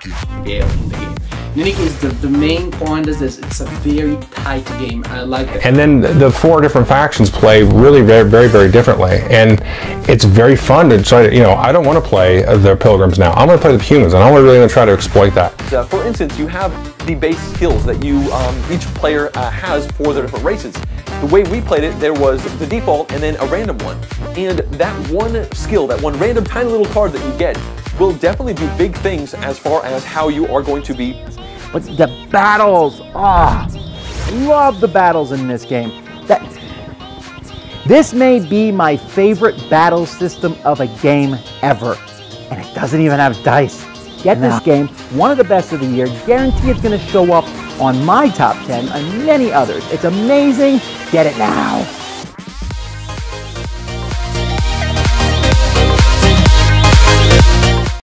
fail in the game. In any case, the, the main point is this, it's a very tight game. I like that. And then the four different factions play really very, very, very differently. And it's very fun to try to, you know, I don't want to play the pilgrims now. I'm going to play the humans, and I'm really going to try to exploit that. Uh, for instance, you have the base skills that you um, each player uh, has for their different races. The way we played it, there was the default and then a random one. And that one skill, that one random tiny little card that you get, will definitely do big things as far as how you are going to be. But the battles, ah, love the battles in this game. That this may be my favorite battle system of a game ever, and it doesn't even have dice. Get this game, one of the best of the year. Guarantee it's going to show up on my top 10 and many others. It's amazing. Get it now.